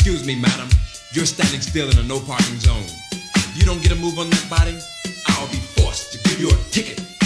Excuse me, madam. You're standing still in a no parking zone. You don't get a move on that body, I'll be forced to give you a ticket.